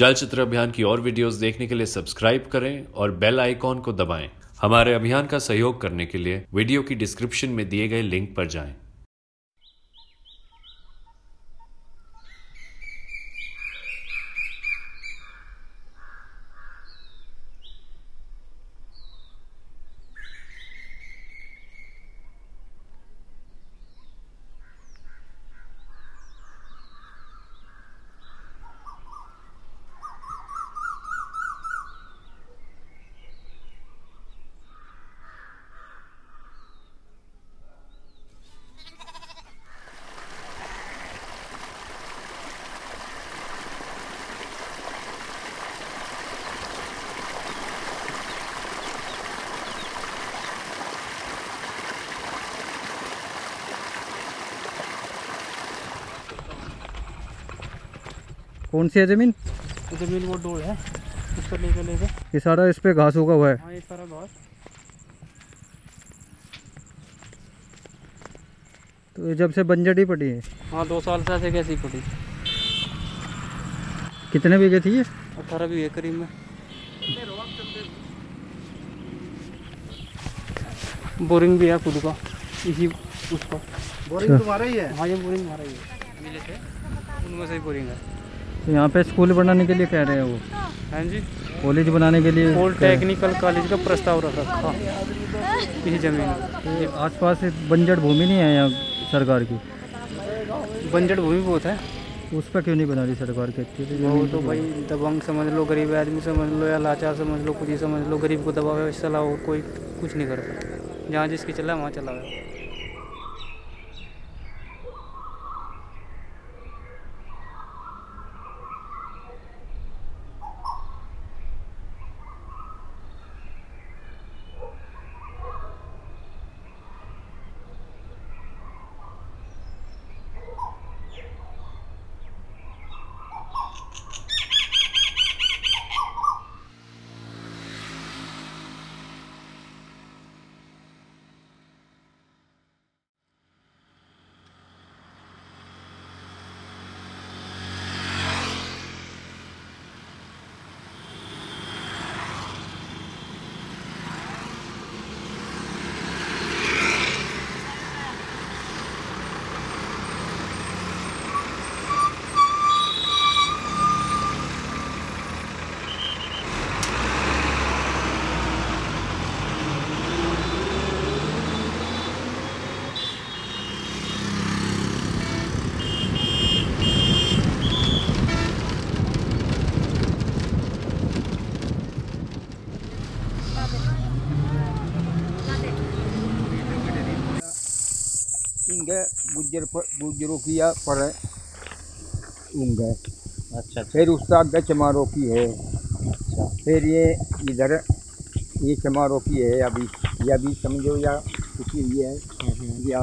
चलचित्र अभियान की और वीडियोस देखने के लिए सब्सक्राइब करें और बेल आइकॉन को दबाएँ। हमारे अभियान का सहयोग करने के लिए वीडियो की डिस्क्रिप्शन में दिए गए लिंक पर जाएँ। कौन सी है ज़मीन? ज़मीन वो डोर है उस पर लेकर लेकर ये सारा इस पे घास उगा हुआ है। हाँ ये सारा घास। तो ये जब से बंजर ही पड़ी है। हाँ दो साल से ऐसे कैसी पड़ी? कितने बीघे थी ये? अठारह बीघे करीब में। बोरिंग भी है खुद का इसी उसका बोरिंग तुम्हारा ही है? हाँ ये बोरिंग हमारा ही है। मिले थे? उनमें से ही बोरिंग है। तो यहाँ पे स्कूल बनाने के लिए कह रहे हैं वो। हाँ जी। कॉलेज बनाने के लिए। टेक्निकल कॉलेज का प्रस्ताव रख रखा इसी ज़मीन आसपास एक बंजर भूमि नहीं है यहाँ सरकार की। बंजर भूमि बहुत है। उस पर क्यों नहीं बना रही सरकार कहती है वो तो भाई दबंग समझ लो गरीब आदमी समझ लो या लाचार समझ लो कुछ ही समझ लो गरीब को दबावे चलाओ कोई कुछ नहीं करता। जहाँ जिसकी चला वहाँ चला। गया ಹಿಂಗೆ गुज्जर गुज्जरों की या पर उंग है अच्छा। फिर उसका आगे चमारों की है। फिर ये इधर ये चमारों की है अभी। ये अभी समझो या कुछ ये है। या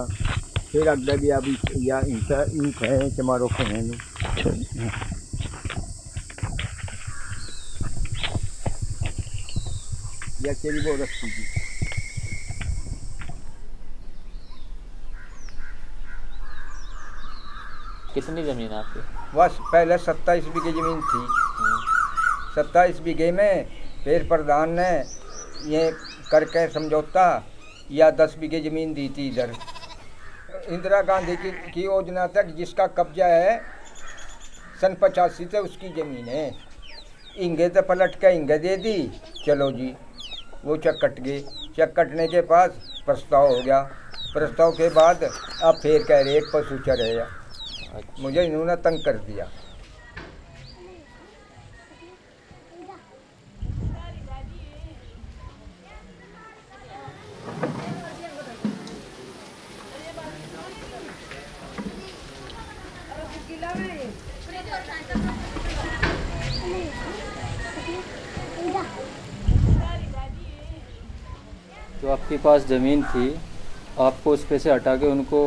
फिर अगले भी अभी या इनका ईंट है चमारों के हैं। या तेरी वो रस्ती की। कितनी ज़मीन आपकी? बस पहले सत्ताईस बीघे ज़मीन थी। सत्ताईस बीघे में फिर प्रधान ने ये करके समझौता या दस बीघे ज़मीन दी थी इधर। इंदिरा गांधी की, की योजना तक जिसका कब्जा है सन पचासी से उसकी ज़मीन है। इंगे तो पलट के इंगे दे दी। चलो जी वो चक कट गए। चक कटने के पास प्रस्ताव हो गया। प्रस्ताव के बाद अब फिर कह रहे एक पशु चढ़ेगा मुझे इन्होंने तंग कर दिया जो आपके पास ज़मीन थी, आपको उस पे से हटा के उनको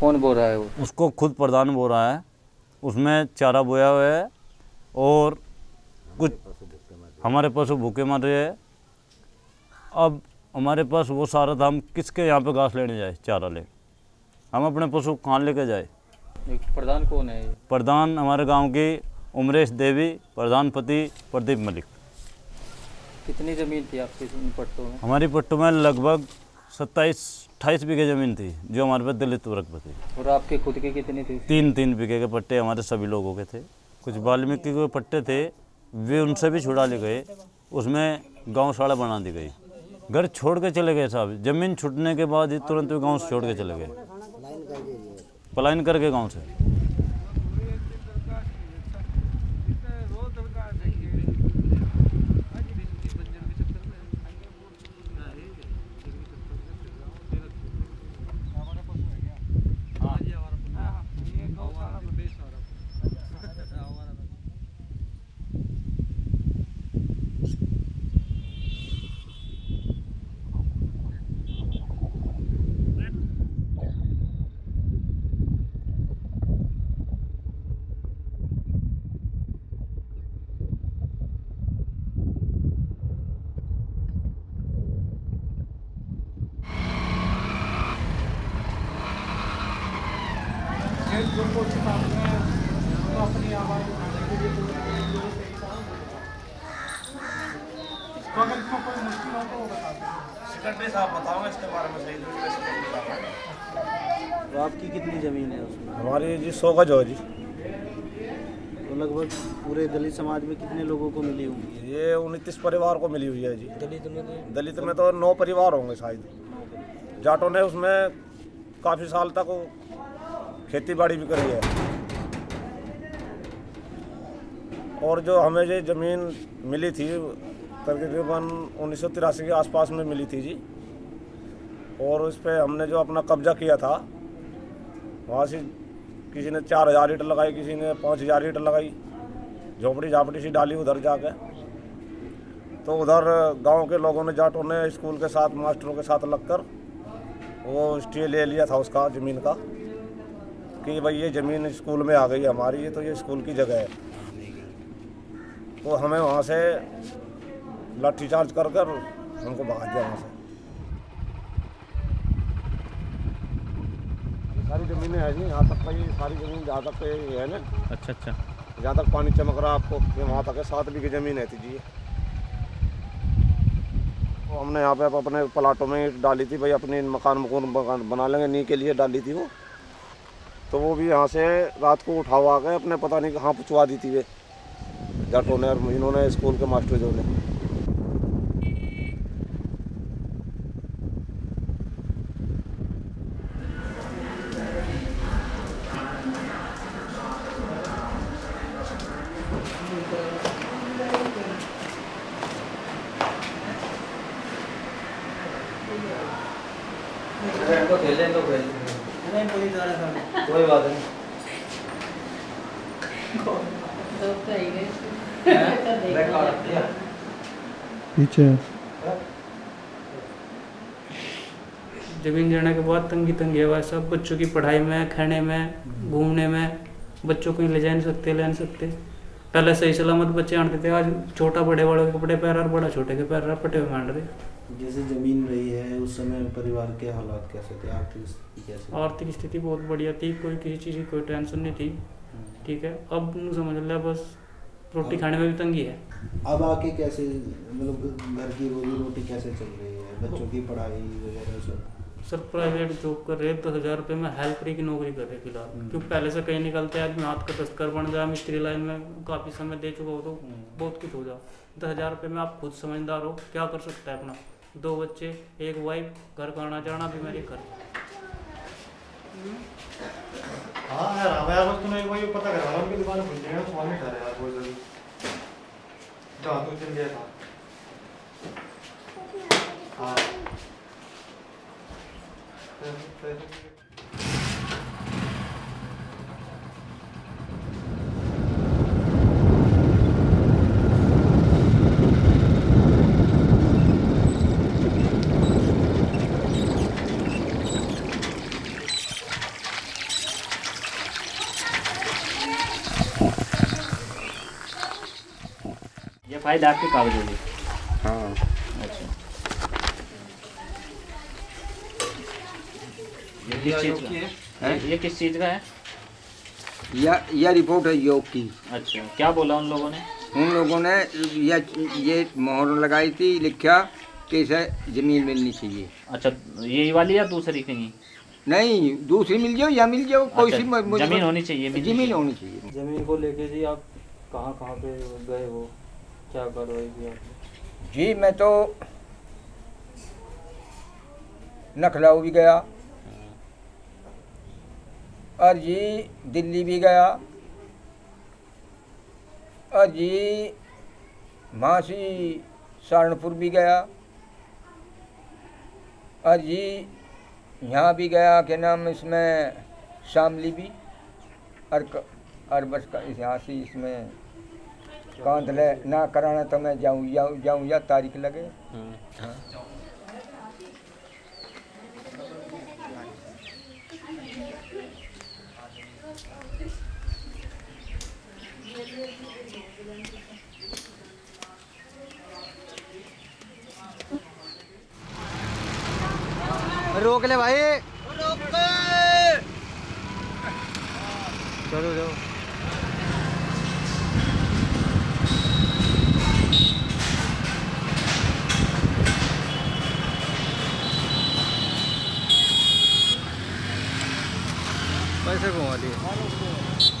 कौन बो रहा है वो? उसको खुद प्रधान बो रहा है। उसमें चारा बोया हुआ है और कुछ हमारे पशु भूखे मर रहे हैं। अब हमारे पास वो सारा था हम किसके यहाँ पे घास लेने जाए चारा ले हम अपने पशु कहाँ लेके जाए। एक प्रधान कौन है प्रधान हमारे गाँव की उमरेश देवी प्रधानपति प्रदीप मलिक। कितनी ज़मीन थी आपकी इन पट्टों में? हमारी पट्टों में लगभग सत्ताईस अट्ठाईस बीघे ज़मीन थी जो हमारे पास दलित वर्ग पर थी। और आपके खुद के कितनी थी? तीन तीन बीघे के पट्टे हमारे सभी लोगों के थे। कुछ वाल्मीकि के पट्टे थे वे उनसे भी छुड़ा लिए गए उसमें गौशाला बना दी गई। घर छोड़ के चले गए साहब। ज़मीन छूटने के बाद ही तुरंत वे गाँव से छोड़ के चले गए। पलायन करके गाँव से। तो आपकी कितनी ज़मीन है उसमें? हमारी जी सौ गज हो जी। तो लगभग पूरे दलित समाज में कितने लोगों को मिली होंगी? ये उनतीस परिवार को मिली हुई है जी। दलित में दलित में तो नौ परिवार होंगे शायद। जाटों ने उसमें काफ़ी साल तक खेती बाड़ी भी करी है। और जो हमें ये ज़मीन मिली थी तकरीबन उन्नीस सौ तिरासी के आसपास में मिली थी जी। और उस पर हमने जो अपना कब्जा किया था, वहाँ से किसी ने चार हज़ार ईट लगाई, किसी ने पाँच हज़ार ईट लगाई, झोपड़ी झापड़ी सी डाली उधर जाके। तो उधर गाँव के लोगों ने, जाटों ने स्कूल के साथ, मास्टरों के साथ लगकर वो स्टे ले लिया था उसका, ज़मीन का, कि भाई ये ज़मीन स्कूल में आ गई हमारी, ये तो ये स्कूल की जगह है। तो हमें वहाँ से लाठीचार्ज कर कर हमको भगा दिया वहाँ से। सारी ज़मीनें है जी यहाँ तक का ये सारी ज़मीन जहाँ तक ये है ना। अच्छा अच्छा। जहाँ तक पानी चमक रहा है आपको ये वहाँ तक है सात बीघे ज़मीन है थी जी तो हमने यहाँ पे अब अपने प्लाटों में डाली थी भाई अपने मकान मकून बना लेंगे नी के लिए डाली थी वो। तो वो भी यहाँ से रात को उठावा के अपने पता नहीं कहाँ पहुँचवा दी थी वे जाटों ने और इन्होंने स्कूल के मास्टर जो ने। कोई बात नहीं। पीछे। ज़मीन जाने के बाद तंगी तंगी है सब बच्चों की पढ़ाई में खाने में घूमने में बच्चों को ले जा नहीं सकते ले नहीं सकते। पहले सही सलामत बच्चे आते थे आज छोटा बड़े वालों के कपड़े पैर और बड़ा छोटे के पैर पटे हुए मान रहे जैसे ज़मीन रही है उस समय परिवार के हालात कैसे थे? आर्थिक स्थिति कैसे आर्थिक स्थिति बहुत बढ़िया थी कोई किसी चीज़ की कोई टेंशन नहीं थी ठीक है? अब समझ लिया बस रोटी खाने में भी तंगी है अब आके कैसे मतलब घर की रोजी रोटी कैसे चल रही है? बच्चों की पढ़ाई वगैरह सब? सर प्राइवेट जॉब कर रहे दस हज़ार रुपये में हेल्परी की नौकरी कर रहे फ़िलहाल। क्योंकि पहले से कहीं निकलते हैं आदमी हाथ का दस्तकर बन जाए मिस्त्री लाइन में काफ़ी समय दे चुका हो तो बहुत कुछ हो जाए। दस हज़ार रुपये में आप खुद समझदार हो क्या कर सकता है अपना? दो बच्चे, एक वाइफ घर का आना जाना भी मेरे घर। हाँ यार, अब यार बस तुम्हें वही पता करा उनकी दुकान खुल जाएगा तो वहाँ ठहरे यार बहुत जल्दी जा, तू चल गया था। हाँ। फ़ायदा आपके कागजों में हाँ। अच्छा। ये किस चीज़ का? है? ये किस चीज़ का है? यह यह रिपोर्ट है योग की। अच्छा क्या बोला उन लोगों ने? उन लोगों ने यह ये मोहर लगाई थी लिखा कि इसे ज़मीन मिलनी चाहिए। अच्छा यही वाली या दूसरी कहीं? नहीं दूसरी मिल जाओ या मिल जाओ कोई अच्छा, सी ज़मीन होनी चाहिए, ज़मीन होनी चाहिए। ज़मीन को लेके जी आप कहाँ कहाँ पे गए हो? क्या कार्रवाई की आपने? जी, मैं तो नखलाऊ भी गया। और जी दिल्ली भी गया। और जी मासी सहारनपुर भी गया। और जी यहाँ भी गया, क्या नाम इसमें, शामली भी। और और बस का यहाँ से इसमें कांधले ना कराना तो मैं जाऊँ जाऊँ जाऊँ या तारीख लगे। हाँ। रोक ले भाई। रोक चलो जाओ पैसे घुमा दिए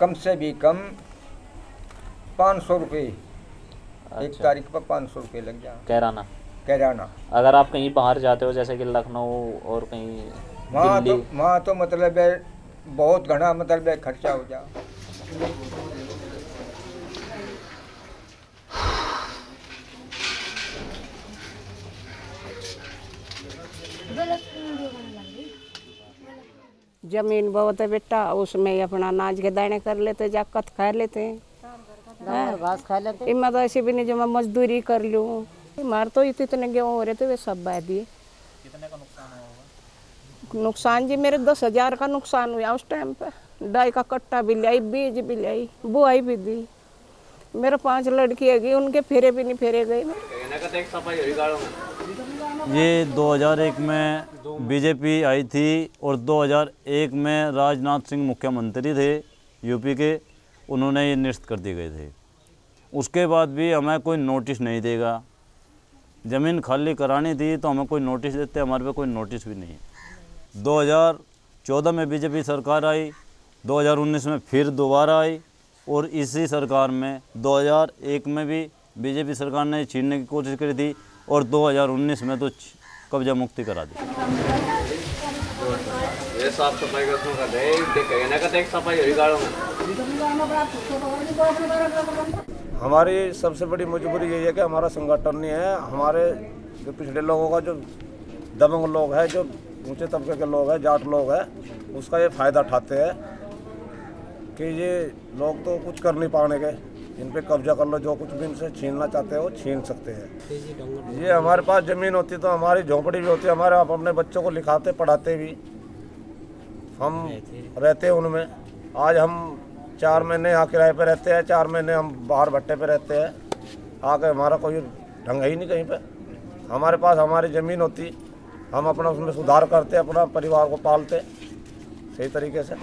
कम से भी कम पाँच सौ रुपये एक अच्छा। तारीख पर पाँच सौ रुपये लग जाए। कैराना। किराना। अगर आप कहीं बाहर जाते हो जैसे कि लखनऊ और कहीं वहाँ तो वहाँ तो मतलब है बहुत घना मतलब है खर्चा हो जा ज़मीन बहुत है बेटा उसमें अपना अनाज के दाने कर लेते जाकत खा लेते। हैं घास खा लेते। इमा तो ऐसे भी नहीं जो मैं मजदूरी कर लूँ। मार तो इतने इतने गेहूँ हो रहे थे वे सब बह दिए। नुकसान जी मेरे दस हज़ार का नुकसान हुआ उस टाइम पे। डाई का कट्टा भी लाई बीज भी लाई बुआई भी दी। मेरे पाँच लड़की है उनके फेरे भी नहीं फेरे गए। ये 2001 में बीजेपी आई थी और 2001 में राजनाथ सिंह मुख्यमंत्री थे यूपी के, उन्होंने ये निरस्त कर दिए गए थे। उसके बाद भी हमें कोई नोटिस नहीं देगा। ज़मीन खाली करानी थी तो हमें कोई नोटिस देते, हमारे पे कोई नोटिस भी नहीं। 2014 में बीजेपी सरकार आई 2019 में फिर दोबारा आई और इसी सरकार में 2001 में भी बीजेपी सरकार ने छीनने की कोशिश करी थी। और 2019 में तो कब्जा मुक्ति करा दी। ये साफ़ सफ़ाई का कर रहे हैं कहना का एक सफ़ाई हमारी सबसे बड़ी मजबूरी यही है कि हमारा संगठन नहीं है हमारे जो पिछड़े लोगों का जो दबंग लोग हैं जो ऊँचे तबके के लोग हैं जाट लोग हैं उसका ये फ़ायदा उठाते हैं कि ये लोग तो कुछ कर नहीं पाने के इन पे कब्जा कर लो जो कुछ भी इनसे छीनना चाहते हो छीन सकते हैं। ये हमारे पास ज़मीन होती तो हमारी झोंपड़ी भी होती है हमारे आप अपने बच्चों को लिखाते पढ़ाते भी। हम रहते हैं उनमें। आज हम चार महीने यहाँ किराए पे रहते हैं चार महीने हम बाहर भट्टे पे रहते हैं। आके हमारा कोई ढंग ही नहीं कहीं पे। हमारे पास हमारी ज़मीन होती हम अपना उसमें सुधार करते अपना परिवार को पालते सही तरीके से।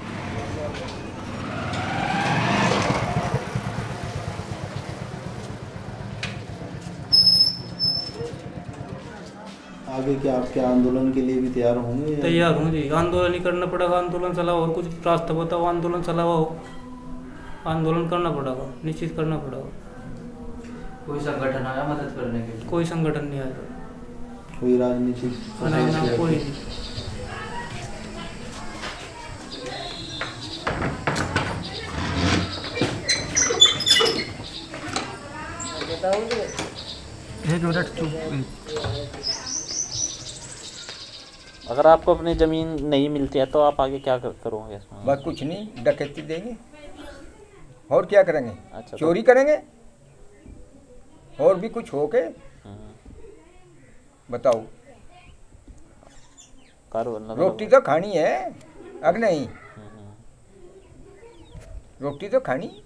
आगे क्या आपके आंदोलन के लिए भी तैयार होंगे तैयार हूँ जी। आंदोलन ही करना पड़ेगा। आंदोलन चलाओ और कुछ रास्ता बताओ। आंदोलन चलाओ आंदोलन करना पड़ेगा। निश्चित करना पड़ेगा। कोई संगठन आया मदद करने के लिए? कोई संगठन नहीं आएगा कोई राजनीतिक कोई नहीं। एक मिनट चुप। अगर आपको अपनी ज़मीन नहीं मिलती है तो आप आगे क्या कर- करोगे इसमें? बस कुछ नहीं डकैती देंगे। और क्या करेंगे? अच्छा, तो- चोरी करेंगे? और भी कुछ हो के? हम्म, बताओ। रोटी तो खानी है अग नहीं। हम्म, रोटी तो खानी।